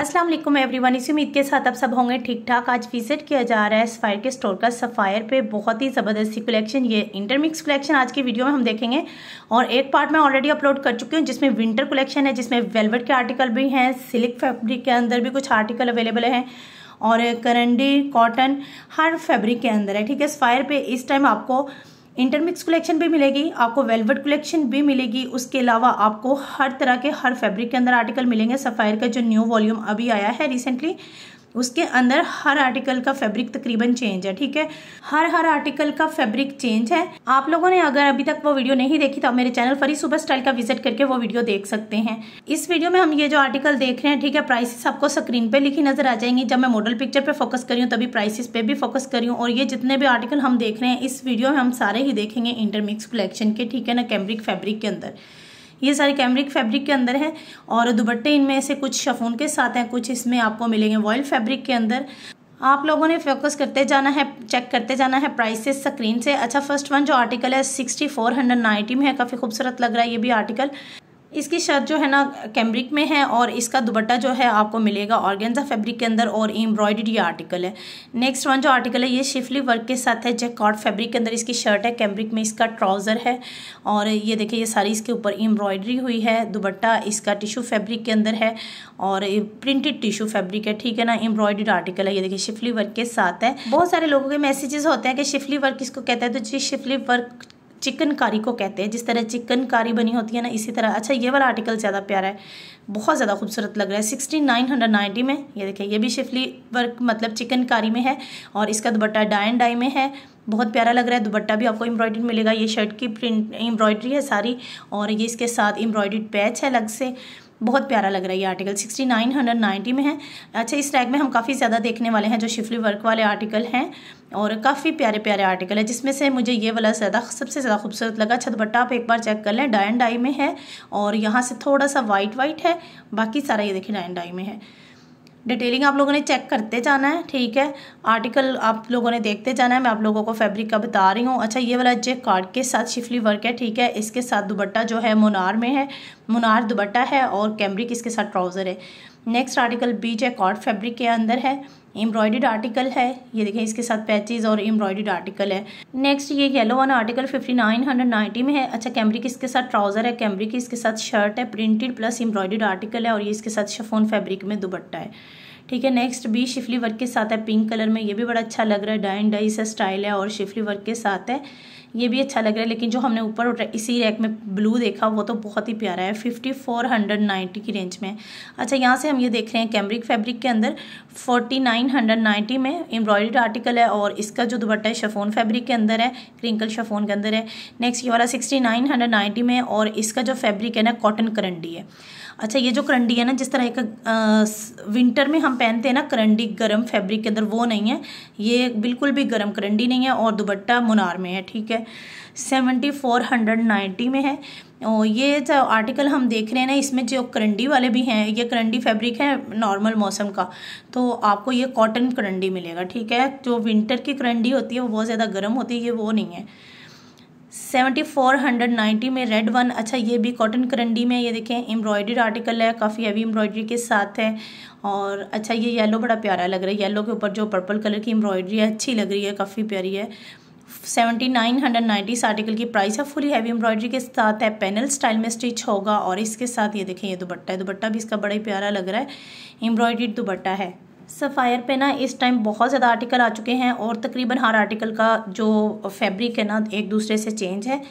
अस्सलाम वालेकुम एवरीवन, इसी उम्मीद के साथ आप सब होंगे ठीक ठाक आज विज़िट किया जा रहा है सफायर के स्टोर का सफ़ायर पे। बहुत ही ज़बरदस्त कलेक्शन ये इंटरमिक्स कलेक्शन आज की वीडियो में हम देखेंगे। और एक पार्ट मैं ऑलरेडी अपलोड कर चुकी हूँ, जिसमें विंटर कलेक्शन है, जिसमें वेलवेट के आर्टिकल भी हैं सिल्क फैब्रिक के अंदर भी कुछ आर्टिकल अवेलेबल हैं। और करंडी कॉटन हर फैब्रिक के अंदर है, ठीक है? सफ़ायर पे इस टाइम आपको इंटरमिक्स कलेक्शन भी मिलेगी, आपको वेलवेट कलेक्शन भी मिलेगी। उसके अलावा आपको हर तरह के, हर फैब्रिक के अंदर आर्टिकल मिलेंगे। सफ़ायर का जो न्यू वॉल्यूम अभी आया है रिसेंटली उसके अंदर हर आर्टिकल का फैब्रिक तकरीबन चेंज है, ठीक है? हर हर आर्टिकल का फैब्रिक चेंज है। आप लोगों ने अगर अभी तक वो वीडियो नहीं देखी तो आप मेरे चैनल फरी सुपर स्टाइल का विज़िट करके वो वीडियो देख सकते हैं। इस वीडियो में हम ये जो आर्टिकल देख रहे हैं, ठीक है प्राइसेस आपको स्क्रीन पे लिखी नज़र आ जाएँगी। जब मैं मॉडल पिक्चर पे फोकस करी तभी प्राइसेस पे भी फोकस करी और ये जितने भी आर्टिकल हम देख रहे हैं, इस वीडियो में हम सारे ही देखेंगे इंटरमिक्स कलेक्शन के, ठीक है ना कैम्ब्रिक फैब्रिक के अंदर। ये सारे कैमरिक फैब्रिक के अंदर हैं और दुबट्टे इनमें से कुछ शफून के साथ हैं, कुछ इसमें आपको मिलेंगे वॉयल फैब्रिक के अंदर। आप लोगों ने फोकस करते जाना है चेक करते जाना है प्राइसेस स्क्रीन से। अच्छा फ़र्स्ट वन जो आर्टिकल है सिक्सटी फोर हंड्रेड नाइन्टी में है, काफ़ी खूबसूरत लग रहा है, ये भी आर्टिकल इसकी शर्ट जो है ना, कैम्ब्रिक में है और इसका दुबट्टा जो है आपको मिलेगा ऑर्गेन्जा फैब्रिक के अंदर और एम्ब्रॉयड ये आर्टिकल है। नेक्स्ट वन जो आर्टिकल है, ये शिफली वर्क के साथ है जैकॉट फैब्रिक के अंदर इसकी शर्ट है, कैम्ब्रिक में इसका ट्राउज़र है और ये देखिए, ये सारी इसके ऊपर एम्ब्रॉयडरी हुई है दुबट्टा इसका टिशू फैब्रिक के अंदर है और प्रिंटेड टिशू फैब्रिक है, ठीक है ना एम्ब्रॉयड आर्टिकल है, ये देखिए शिफली वर्क के साथ है। बहुत सारे लोगों के मैसेजेस होते हैं कि शिफली वर्क इसको कहते हैं तो जी शिफली वर्क चिकनकारी को कहते हैं। जिस तरह चिकनकारी बनी होती है ना, इसी तरह। अच्छा ये वाला आर्टिकल ज़्यादा प्यारा है। बहुत ज़्यादा खूबसूरत लग रहा है। सिक्सटी नाइन हंड्रेड नाइन्टी में, ये देखिए, ये भी शिफली वर्क मतलब चिकनकारी में है और इसका दुपट्टा डाइन डाई में है। बहुत प्यारा लग रहा है। दुबट्टा भी आपको एम्ब्रॉयडरी मिलेगा। ये शर्ट की प्रिंट एम्ब्रॉयड्री है सारी और ये इसके साथ एम्ब्रॉयडर्ड पैच है अलग से। बहुत प्यारा लग रहा है ये article sixty nine hundred ninety में है। अच्छा इस रैक में हम काफ़ी ज़्यादा देखने वाले हैं जो शिफली वर्क वाले आर्टिकल हैं और काफ़ी प्यारे प्यारे आर्टिकल है, जिसमें से मुझे ये वाला ज़्यादा, सबसे ज़्यादा खूबसूरत लगा। छत बट्टा आप एक बार चेक कर लें डायन डाई में है और यहाँ से थोड़ा सा वाइट वाइट है, बाकी सारा ये देखिए डायन डाई में है। डिटेलिंग आप लोगों ने चेक करते जाना है, ठीक है? आर्टिकल आप लोगों ने देखते जाना है, मैं आप लोगों को फैब्रिक का बता रही हूँ। अच्छा ये वाला जे कार्ड के साथ शिफली वर्क है, ठीक है? इसके साथ दुबट्टा जो है मुनार में है। मुनार दुबट्टा है और कैमरिक इसके साथ ट्राउज़र है। Next article B J cord fabric के अंदर है। एम्ब्रॉयड आर्टिकल है। ये देखें इसके साथ पैचेज और एम्ब्रॉयडर्ड आर्टिकल है। नेक्स्ट, ये येलो वाला article fifty nine hundred ninety में है। अच्छा कैमरिक इसके साथ ट्राउज़र है? कैमरिक इसके साथ शर्ट है? प्रिंटेड प्लस एम्ब्रॉयड आर्टिकल है और ये इसके साथ शफोन फैब्रिक में दुबट्टा है। ठीक है नेक्स्ट बी शिफली वर्क के साथ है। पिंक कलर में ये भी बड़ा अच्छा लग रहा है। डाइन डाई सा स्टाइल है और शिफली वर्क के साथ है। ये भी अच्छा लग रहा है, लेकिन जो हमने ऊपर इसी रैक में ब्लू देखा, वो तो बहुत ही प्यारा है फिफ्टी फोर हंड्रेड नाइन्टी की रेंज में। अच्छा यहाँ से हम ये देख रहे हैं कैमरिक फैब्रिक के अंदर फोर्टी नाइन हंड्रेड नाइन्टी में एम्ब्रॉयड आर्टिकल है और इसका जो दुपट्टा है शफोन फैब्रिक के अंदर है क्रिंकल शफोन के अंदर है। नेक्स्ट ये वाला सिक्सटी नाइन हंड्रेड नाइन्टी में और इसका जो फैब्रिक है ना कॉटन करंडी है। अच्छा ये जो करंडी है ना, जिस तरह का विंटर में हम पहनते हैं ना, करंडी गर्म फैब्रिक के अंदर, वो नहीं है। ये बिल्कुल भी गर्म करंडी नहीं है और दुबट्टा मुनार में है, ठीक है? सेवेंटी फोर हंड्रेड नाइन्टी में है। और ये जो आर्टिकल हम देख रहे हैं ना, इसमें जो करंडी वाले भी हैं, ये करंडी फैब्रिक है नॉर्मल मौसम का। तो आपको ये कॉटन करंडी मिलेगा, ठीक है? जो विंटर की करंडी होती है, वो बहुत ज़्यादा गर्म होती है, ये वो नहीं है। सेवेंटी फोर हंड्रेड नाइन्टी में रेड वन अच्छा ये भी कॉटन करंडी में ये देखें एम्ब्रॉयडर्ड आर्टिकल है, काफ़ी हैवी एम्ब्रॉयडरी के साथ है, और अच्छा ये येलो बड़ा प्यारा लग रहा है येलो के ऊपर जो पर्पल कलर की एम्ब्रॉयडरी है, अच्छी लग रही है, काफ़ी प्यारी है। सेवेंटी नाइन हंड्रेड नाइन्टी इस आर्टिकल की प्राइस है फुली हैवी एम्ब्रॉयडरी के साथ है पैनल स्टाइल में स्टिच होगा, और इसके साथ ये देखें, ये दुबट्टा है दुबट्टा भी इसका बड़ा ही प्यारा लग रहा है एम्ब्रॉयडरी दुबट्टा है। सफ़ायर पे ना इस टाइम बहुत ज़्यादा आर्टिकल आ चुके हैं और तकरीबन हर आर्टिकल का जो फैब्रिक है ना, एक दूसरे से चेंज है।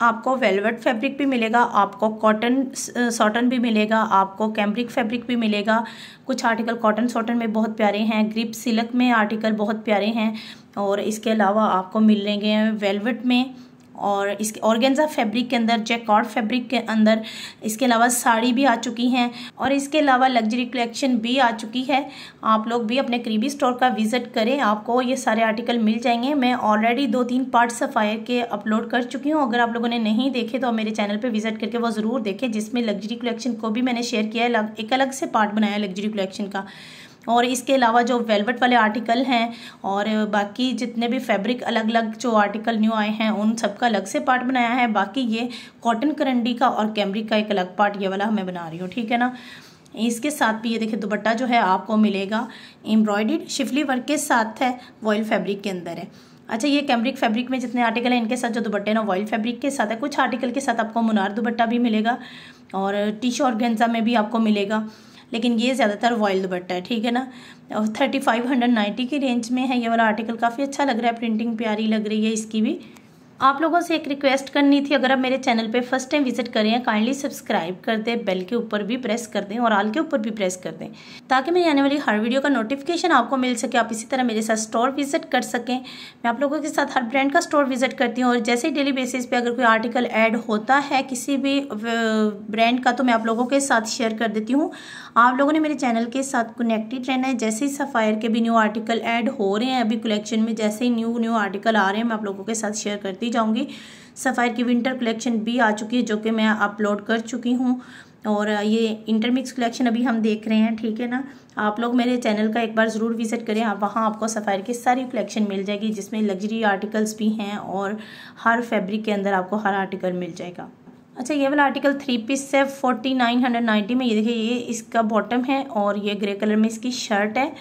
आपको वेलवेट फैब्रिक भी मिलेगा, आपको कॉटन सॉटन भी मिलेगा, आपको कैम्ब्रिक फैब्रिक भी मिलेगा। कुछ आर्टिकल कॉटन सॉटन में बहुत प्यारे हैं ग्रिप सिल्क में आर्टिकल बहुत प्यारे हैं और इसके अलावा आपको मिलेंगे वेलवेट में। और इसके ऑर्गेन्जा फैब्रिक के अंदर जैकॉर्ड फैब्रिक के अंदर इसके अलावा साड़ी भी आ चुकी हैं और इसके अलावा लग्जरी कलेक्शन भी आ चुकी है। आप लोग भी अपने करीबी स्टोर का विज़िट करें, आपको ये सारे आर्टिकल मिल जाएँगे। मैं ऑलरेडी दो तीन पार्ट सफ़ायर के अपलोड कर चुकी हूँ। अगर आप लोगों ने नहीं देखे तो मेरे चैनल पर विज़िट करके वो ज़रूर देखें, जिसमें लग्जरी कलेक्शन को भी मैंने शेयर किया है। एक अलग से पार्ट बनाया लग्जरी कलेक्शन का। और इसके अलावा जो वेलवेट वाले आर्टिकल हैं और बाकी जितने भी फैब्रिक अलग अलग जो आर्टिकल न्यू आए हैं, उन सब का अलग से पार्ट बनाया है। बाकी ये कॉटन करंडी का और कैमरिक का एक अलग पार्ट ये वाला मैं बना रही हूँ, ठीक है ना? इसके साथ भी ये देखिए, दुपट्टा जो है आपको मिलेगा। एम्ब्रॉयड शिफली वर्क के साथ है, वॉयल फैब्रिक के अंदर है। अच्छा ये कैमरिक फैब्रिक में जितने आर्टिकल हैं, इनके साथ जो दुपट्टे ना, वॉयल फैब्रिक के साथ है। कुछ आर्टिकल के साथ आपको मुनार दुपट्टा भी मिलेगा और टिशू और गेंजा में भी आपको मिलेगा। लेकिन ये ज़्यादातर वॉयल दुपट्टा है, ठीक है ना? और थर्टी फाइव हंड्रेड नाइन्टी की रेंज में है ये वाला आर्टिकल काफ़ी अच्छा लग रहा है प्रिंटिंग प्यारी लग रही है इसकी भी। आप लोगों से एक रिक्वेस्ट करनी थी, अगर आप मेरे चैनल पे फ़र्स्ट टाइम विज़िट करें काइंडली सब्सक्राइब कर दें बेल के ऊपर भी प्रेस कर दें और आल के ऊपर भी प्रेस कर दें, ताकि मेरी आने वाली हर वीडियो का नोटिफिकेशन आपको मिल सके। आप इसी तरह मेरे साथ स्टोर विज़िट कर सकें। मैं आप लोगों के साथ हर ब्रांड का स्टोर विज़िट करती हूँ और जैसे ही डेली बेसिस पे अगर कोई आर्टिकल ऐड होता है किसी भी ब्रांड का तो मैं आप लोगों के साथ शेयर कर देती हूँ। आप लोगों ने मेरे चैनल के साथ कनेक्टेड रहना है। जैसे ही सफ़ायर के भी न्यू आर्टिकल ऐड हो रहे हैं, अभी कलेक्शन में जैसे ही न्यू न्यू आर्टिकल आ रहे हैं, मैं आप लोगों के साथ शेयर करती जाऊँगी। सफ़ायर की विंटर कलेक्शन भी आ चुकी है, जो कि मैं अपलोड कर चुकी हूँ। और ये इंटरमिक्स कलेक्शन अभी हम देख रहे हैं, ठीक है ना? आप लोग मेरे चैनल का एक बार ज़रूर विज़िट करें, आप, वहाँ आपको सफ़ायर की सारी कलेक्शन मिल जाएगी, जिसमें लग्जरी आर्टिकल्स भी हैं और हर फैब्रिक के अंदर आपको हर आर्टिकल मिल जाएगा। अच्छा ये वाला आर्टिकल थ्री पीस है फोर्टी नाइन हंड्रेड नाइन्टी में। ये देखिए, ये इसका बॉटम है और ये ग्रे कलर में इसकी शर्ट है।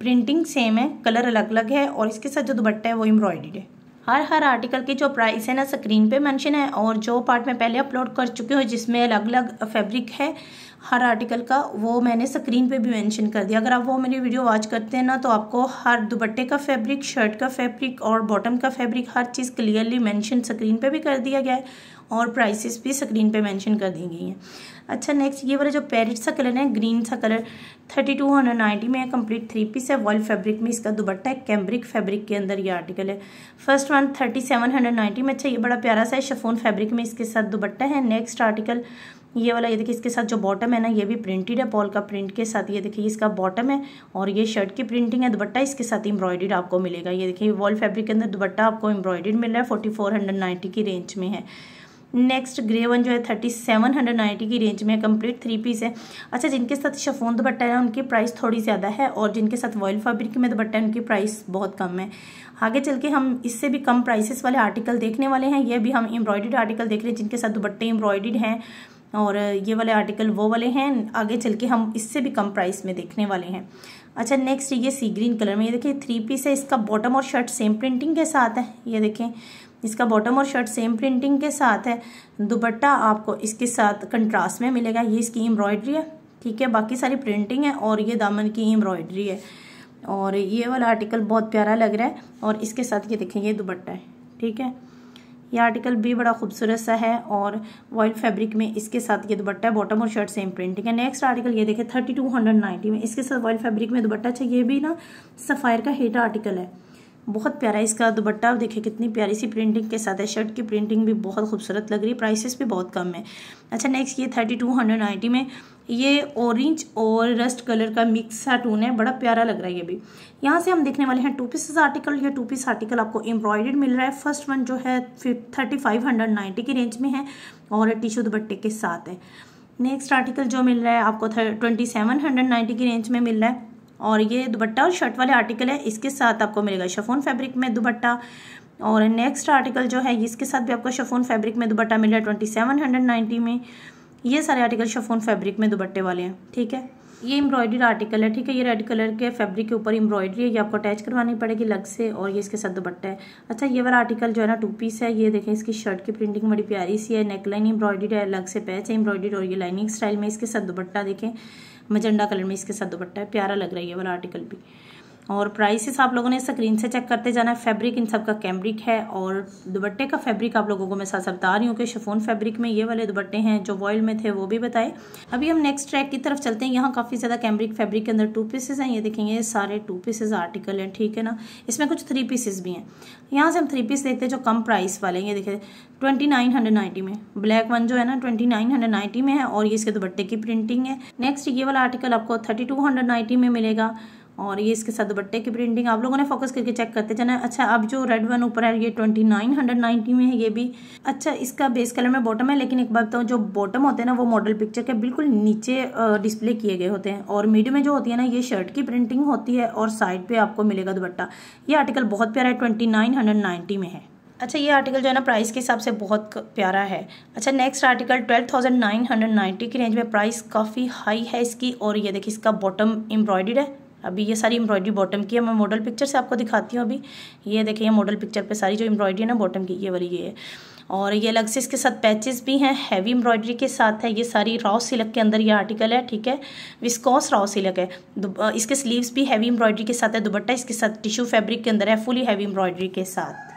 प्रिंटिंग सेम है कलर अलग अलग है और इसके साथ जो दुपट्टा है, वो एम्ब्रॉयड है। हर हर आर्टिकल की जो प्राइस है ना स्क्रीन पे मेंशन है और जो पार्ट मैं पहले अपलोड कर चुकी हूँ, जिसमें अलग अलग फैब्रिक है, हर आर्टिकल का, वो मैंने स्क्रीन पे भी मेंशन कर दिया। अगर आप वो मेरी वीडियो वॉच करते हैं ना तो आपको हर दुपट्टे का फैब्रिक शर्ट का फैब्रिक और बॉटम का फैब्रिक हर चीज़ क्लियरली मेंशन स्क्रीन पे भी कर दिया गया है और प्राइसेस भी स्क्रीन पे मेंशन कर दी गई हैं। अच्छा नेक्स्ट ये वाला जो पैरेट सा कलर है ग्रीन सा colour thirty two hundred ninety में कंप्लीट थ्री पीस है वॉल फैब्रिक में इसका दुबट्टा है कैम्ब्रिक फैब्रिक के अंदर ये आर्टिकल है। First one thirty seven hundred ninety में अच्छा ये बड़ा प्यारा सा है शफोन फैब्रिक में इसके साथ दुबट्टा है। नेक्स्ट आर्टिकल ये वाला, ये देखिए, इसके साथ जो बॉटम है ना, ये भी प्रिंटेड है पॉल का प्रिंट के साथ, ये देखिए, इसका बॉटम है, और ये शर्ट की प्रिंटिंग है दुबट्टा इसके साथ एम्ब्रॉयडर्ड आपको मिलेगा। ये देखिए वॉल फैब्रिक के अंदर दुबट्टा आपको एम्ब्रॉयडर्ड मिल रहा है फोर्टी फोर हंड्रेड नाइन्टी की रेंज में है। नेक्स्ट ग्रे वन जो है थर्टी सेवन हंड्रेड नाइन्टी की रेंज में कंप्लीट थ्री पीस है। अच्छा जिनके साथ शफोन दुपट्टा है, उनकी प्राइस थोड़ी ज़्यादा है और जिनके साथ वॉयल फैब्रिक में दुपट्टा है, उनकी प्राइस बहुत कम है। आगे चल के हम इससे भी कम प्राइसेस वाले आर्टिकल देखने वाले हैं। ये भी हम एम्ब्रॉयड आर्टिकल देख रहे हैं, जिनके साथ दुपट्टे एम्ब्रॉयड हैं और ये वाले आर्टिकल वो वाले हैं। आगे चल के हम इससे भी कम प्राइस में देखने वाले हैं। अच्छा नेक्स्ट ये सी ग्रीन कलर में, ये देखिए थ्री पीस है। इसका बॉटम और शर्ट सेम प्रिंटिंग के साथ है। ये देखें इसका बॉटम और शर्ट सेम प्रिंटिंग के साथ है। दुपट्टा आपको इसके साथ कंट्रास्ट में मिलेगा। ये इसकी एम्ब्रॉयडरी है, ठीक है? बाकी सारी प्रिंटिंग है और ये दामन की एम्ब्रॉयडरी है। और ये वाला आर्टिकल बहुत प्यारा लग रहा है और इसके साथ ये देखें, ये दुपट्टा है, ठीक है? ये आर्टिकल भी बड़ा खूबसूरत सा है और वॉइल फैब्रिक में इसके साथ ये दुपट्टा है बॉटम और शर्ट सेम प्रिंटिंग है। नेक्स्ट आर्टिकल ये देखें थर्टी टू हंड्रेड नाइन्टी में। इसके साथ वॉइल फैब्रिक में दुपट्टा ये भी ना? सफ़ायर का हेट आर्टिकल है। बहुत प्यारा इसका दुपट्टा देखिए कितनी प्यारी सी प्रिंटिंग के साथ है। शर्ट की प्रिंटिंग भी बहुत खूबसूरत लग रही है। प्राइसेस भी बहुत कम है। अच्छा नेक्स्ट ये थर्टी टू हंड्रेड नाइन्टी में ये ऑरेंज और रस्ट कलर का मिक्स सा टून है। बड़ा प्यारा लग रहा है ये भी। यहाँ से हम देखने वाले हैं टू पीसेस आर्टिकल ये टू पीस आर्टिकल आपको एम्ब्रॉयडर्ड मिल रहा है। फ़र्स्ट वन जो है थर्टी फाइव हंड्रेड नाइन्टी की रेंज में है और टिशू दुपट्टे के साथ है। नेक्स्ट आर्टिकल जो मिल रहा है आपको ट्वेंटी सेवन हंड्रेड नाइन्टी की रेंज में मिल रहा है। और ये दुपट्टा और शर्ट वाले आर्टिकल है, इसके साथ आपको मिलेगा शफोन फैब्रिक में दुपट्टा। और नेक्स्ट आर्टिकल जो है, इसके साथ भी आपको शफोन फैब्रिक में दुपट्टा मिल रहा है ट्वेंटी सेवन हंड्रेड में। ये सारे आर्टिकल शफोन फैब्रिक में दुपट्टे वाले हैं, ठीक है? ये एम्ब्रॉयडरी आर्टिकल है, ठीक है? ये रेड कलर के फैब्रिक के ऊपर एम्ब्रॉयडरी है, ये आपको अटैच करवानी पड़ेगी लग से, और ये इसके साथ दुपट्टा है। अच्छा ये वाला आर्टिकल जो है ना टू पीस है, ये देखें, इसकी शर्ट की प्रिंटिंग बड़ी प्यारी सी है नेकलाइन एम्ब्रॉयडरी है अलग से पैच है एम्ब्रॉयडरी और ये लाइनिंग स्टाइल में इसके साथ दुपट्टा देखें। मजंडा कलर में इसके साथ दुपट्टा है, प्यारा लग रहा है ये वाला आर्टिकल भी। और प्राइसेस आप लोगों ने स्क्रीन से चेक करते जाना है। फैब्रिक इन सब का कैम्ब्रिक है और दुबट्टे का फैब्रिक आप लोगों को मैं साथ बता रही हूँ कि शिफोन फैब्रिक में ये वाले दुबट्टे हैं जो वॉयल में थे, वो भी बताए। अभी हम नेक्स्ट ट्रैक की तरफ़ चलते हैं। यहाँ काफ़ी ज़्यादा कैम्ब्रिक फैब्रिक के अंदर टू पीसेज हैं। ये देखेंगे सारे टू पीसेज आर्टिकल हैं, ठीक है ना? इसमें कुछ थ्री पीसेज भी हैं। यहाँ से हम थ्री पीस देखते हैं जो कम प्राइस वाले ये देखिए ट्वेंटी नाइन हंड्रेड नाइन्टी में। ब्लैक वन जो है ना ट्वेंटी नाइन हंड्रेड नाइन्टी में है और ये इसके दुबट्टे की प्रिंटिंग है। नेक्स्ट ये वाला आर्टिकल आपको थर्टी टू हंड्रेड में मिलेगा। और ये इसके साथ दुपट्टे की प्रिंटिंग आप लोगों ने फोकस करके चेक करते जाना अच्छा अब जो रेड वन ऊपर है, ये ट्वेंटी नाइन हंड्रेड नाइन्टी में है, ये भी। अच्छा इसका बेस कलर में बॉटम है, लेकिन एक बात बताऊँ जो बॉटम होते हैं ना, वो मॉडल पिक्चर के बिल्कुल नीचे डिस्प्ले किए गए होते हैं। और मीडियम में जो होती है ना, ये शर्ट की प्रिंटिंग होती है और साइड पे आपको मिलेगा दुपट्टा। ये आर्टिकल बहुत प्यारा है ट्वेंटी में है। अच्छा ये आर्टिकल जो है ना प्राइस के हिसाब से बहुत प्यारा है। अच्छा next article twelve thousand nine hundred ninety की रेंज में प्राइस काफ़ी हाई है इसकी। और ये देखिए, इसका बॉटम एम्ब्रॉयड है। अभी ये सारी एम्ब्रॉयडरी बॉटम की है, मैं मॉडल पिक्चर से आपको दिखाती हूँ अभी। ये देखिए, ये मॉडल पिक्चर पे सारी जो एम्ब्रॉयडरी है ना बॉटम की, ये वाली ये है। और ये अलग से इसके साथ पैचेस भी हैं हैवी एम्ब्रॉयडरी के साथ है, ये सारी राव सिलक के अंदर ये आर्टिकल है, ठीक है? विस्कॉस राव सिलक है। इसके स्लीव्स भी हैवी एम्ब्रॉयडरी के साथ है दुबट्टा इसके साथ टिश्यू फैब्रिक के अंदर है फुली हैवी एम्ब्रॉयडरी के साथ।